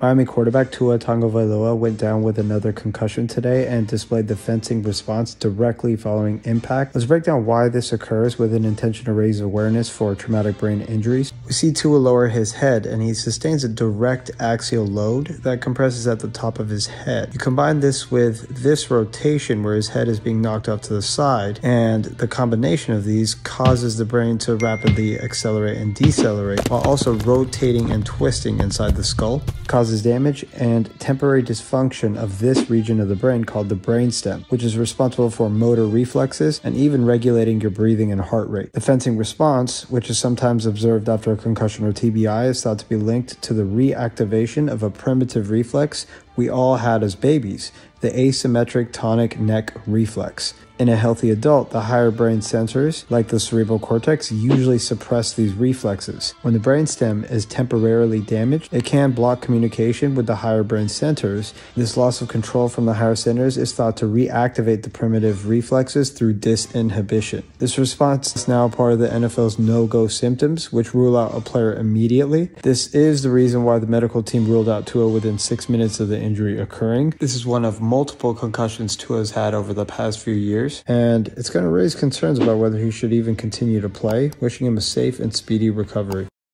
Miami quarterback Tua Tagovailoa went down with another concussion today and displayed the fencing response directly following impact. Let's break down why this occurs with an intention to raise awareness for traumatic brain injuries. We see Tua lower his head and he sustains a direct axial load that compresses at the top of his head. You combine this with this rotation where his head is being knocked off to the side and the combination of these causes the brain to rapidly accelerate and decelerate while also rotating and twisting inside the skull causes causes damage and temporary dysfunction of this region of the brain called the brainstem, which is responsible for motor reflexes and even regulating your breathing and heart rate. The fencing response, which is sometimes observed after a concussion or TBI, is thought to be linked to the reactivation of a primitive reflex we all had as babies, the asymmetric tonic neck reflex. In a healthy adult, the higher brain centers, like the cerebral cortex, usually suppress these reflexes. When the brainstem is temporarily damaged, it can block communication with the higher brain centers. This loss of control from the higher centers is thought to reactivate the primitive reflexes through disinhibition. This response is now part of the NFL's no-go symptoms, which rule out a player immediately. This is the reason why the medical team ruled out Tua within six minutes of the injury occurring. This is one of multiple concussions Tua has had over the past few years years, and it's going to raise concerns about whether he should even continue to play, wishing him a safe and speedy recovery.